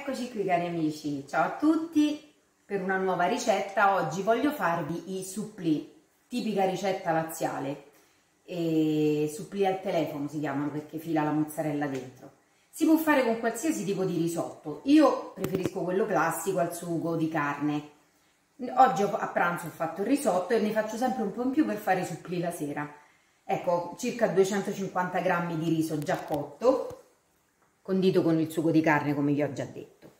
Eccoci qui cari amici, ciao a tutti per una nuova ricetta. Oggi voglio farvi i supplì, tipica ricetta laziale. E supplì al telefono si chiamano perché fila la mozzarella dentro. Si può fare con qualsiasi tipo di risotto. Io preferisco quello classico al sugo di carne. Oggi a pranzo ho fatto il risotto e ne faccio sempre un po' in più per fare i supplì la sera. Ecco, circa 250 grammi di riso già cotto, condito con il sugo di carne come vi ho già detto.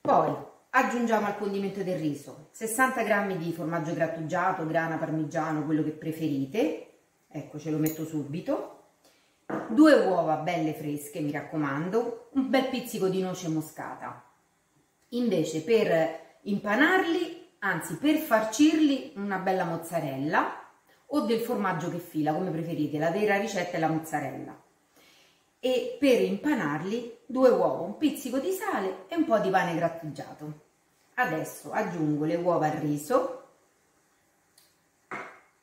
Poi aggiungiamo al condimento del riso. 60 g di formaggio grattugiato, grana, parmigiano, quello che preferite, ecco ce lo metto subito, due uova belle fresche mi raccomando, un bel pizzico di noce moscata. Invece per impanarli, anzi per farcirli una bella mozzarella o del formaggio che fila come preferite, la vera ricetta è la mozzarella e per impanarli due uova, un pizzico di sale e un po' di pane grattugiato. Adesso aggiungo le uova al riso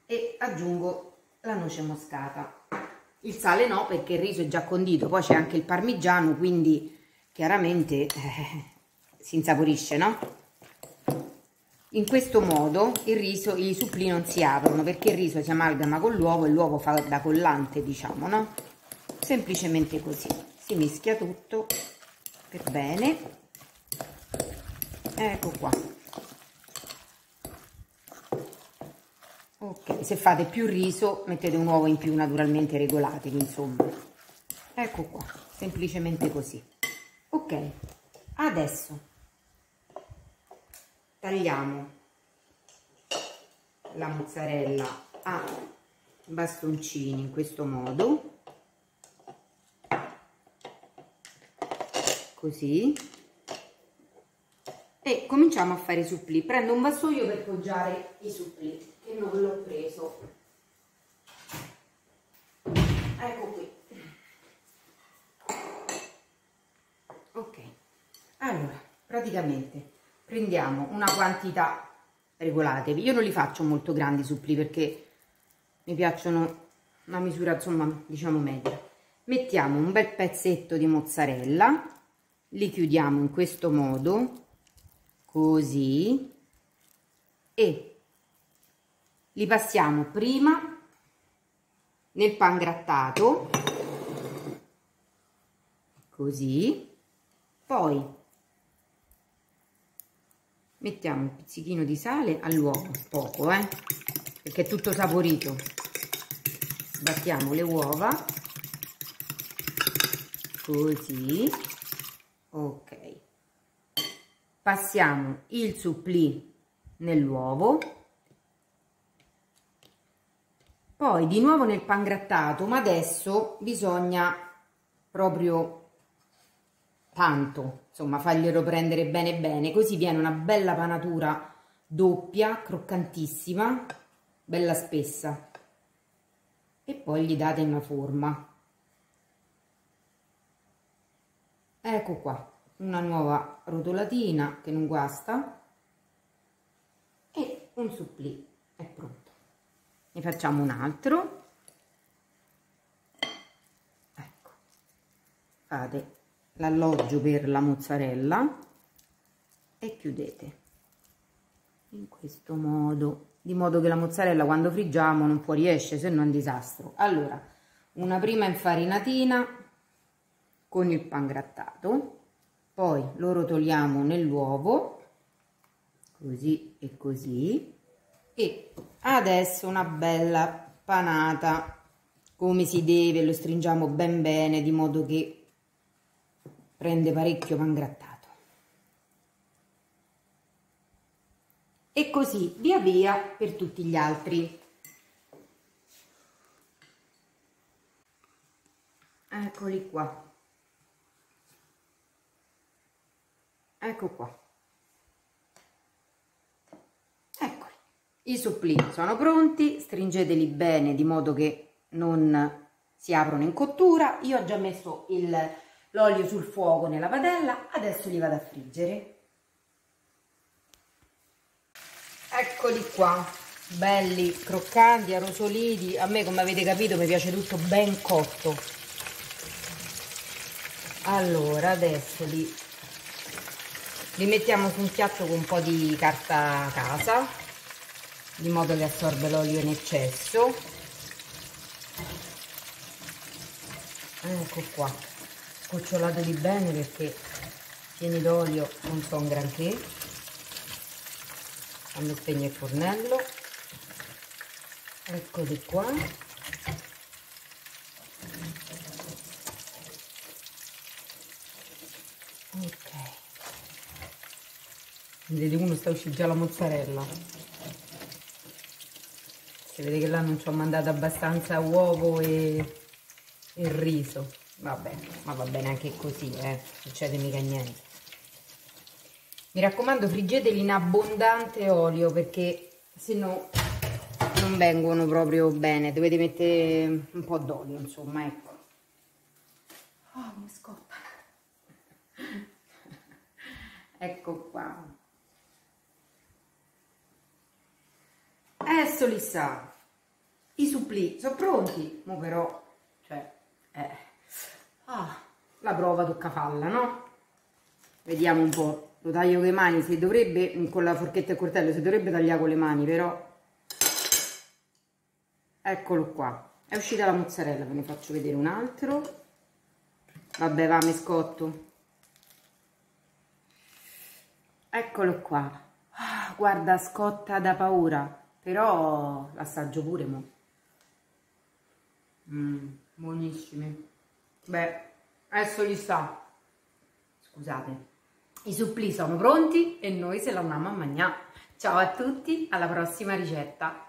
e aggiungo la noce moscata. Il sale no perché il riso è già condito, poi c'è anche il parmigiano, quindi chiaramente eh, si insaporisce, no? In questo modo il riso, i supplì non si aprono perché il riso si amalgama con l'uovo e l'uovo fa da collante, diciamo, no? Semplicemente così. Si mischia tutto. Per bene. Ecco qua. Ok se fate più riso mettete un uovo in più naturalmente regolatevi insomma. Ecco qua semplicemente così. Ok adesso tagliamo la mozzarella a bastoncini in questo modo così. E cominciamo a fare i supplì. Prendo un vassoio per poggiare i supplì che non l'ho preso. Ecco qui. Ok. Allora praticamente prendiamo una quantità regolatevi io non li faccio molto grandi supplì perché mi piacciono una misura insomma diciamo media. Mettiamo un bel pezzetto di mozzarella li chiudiamo in questo modo così e li passiamo prima nel pan grattato così poi mettiamo un pizzichino di sale all'uovo poco eh perché è tutto saporito. Sbattiamo le uova così ok. Passiamo il supplì nell'uovo. Poi di nuovo nel pan grattato ma adesso bisogna proprio tanto insomma farglielo prendere bene bene così viene una bella panatura doppia croccantissima bella spessa. E poi gli date una forma ecco qua una nuova rotolatina che non guasta e un supplì è pronto. Ne facciamo un altro. Ecco fate l'alloggio per la mozzarella e chiudete in questo modo di modo che la mozzarella quando friggiamo non fuoriesce se no è un disastro. Allora una prima infarinatina con il pan grattato poi lo rotoliamo nell'uovo così e così e adesso una bella panata come si deve lo stringiamo ben bene di modo che prende parecchio pan grattato. E così via via per tutti gli altri. Eccoli qua ecco qua. Eccoli. I supplì sono pronti stringeteli bene di modo che non si aprono in cottura. Io ho già messo l'olio sul fuoco nella padella adesso li vado a friggere. Eccoli qua belli croccanti arrosoliti a me come avete capito mi piace tutto ben cotto. Allora adesso li li mettiamo su un piatto con un po' di carta casa di modo che assorbe l'olio in eccesso. Ecco qua cucciolateli bene perché pieni d'olio non sono granché. Quando spegne il fornello. Eccoli qua ok vedete uno sta uscendo già la mozzarella. Si vede che là non ci ho mandato abbastanza uovo e, e riso. Vabbè ma va bene anche così eh. Succede mica niente. Mi raccomando friggeteli in abbondante olio perché se no non vengono proprio bene. Dovete mettere un po' d'olio insomma ecco. Oh mi scotta. Ecco qua adesso li sa. I supplì sono pronti mo però cioè eh. ah, la prova tocca falla no? Vediamo un po' lo taglio con le mani, si dovrebbe, con la forchetta e il coltello, si dovrebbe tagliare con le mani, però. Eccolo qua, è uscita la mozzarella, ve ne faccio vedere un altro, vabbè va, mi scotto, eccolo qua, ah, guarda scotta da paura, però l'assaggio pure mo, mm, buonissimi, beh, adesso li sta, scusate. I supplì sono pronti e noi se lo andiamo a mangiare. Ciao a tutti, alla prossima ricetta!